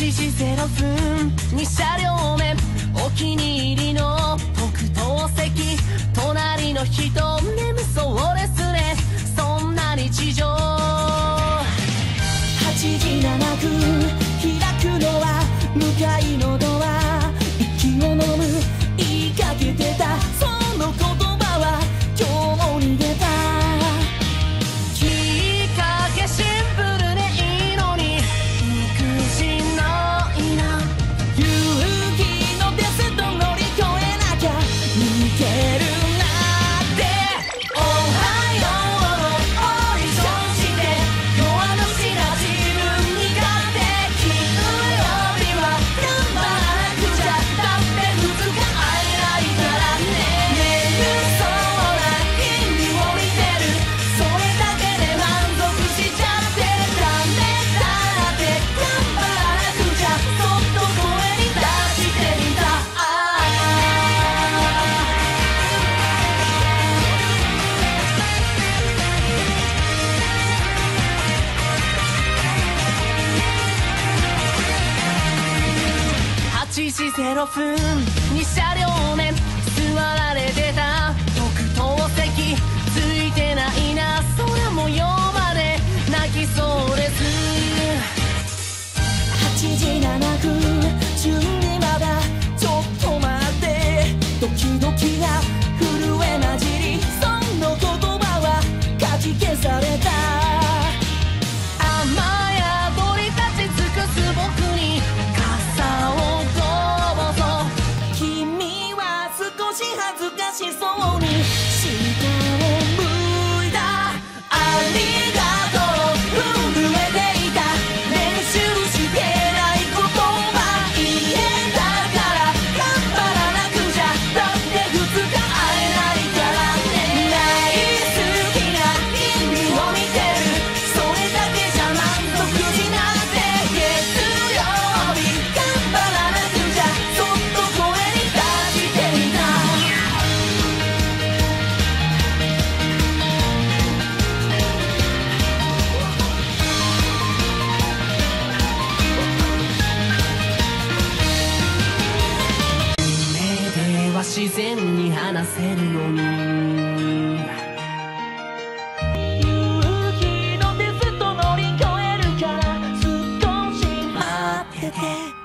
8時0分に車両目お気に入りの特等席隣の人眠そうですねそんな日常8時7分0分車両目座られて恥ずかしそうに。然に話の勇気のテスト乗り越えるから少し待ってて。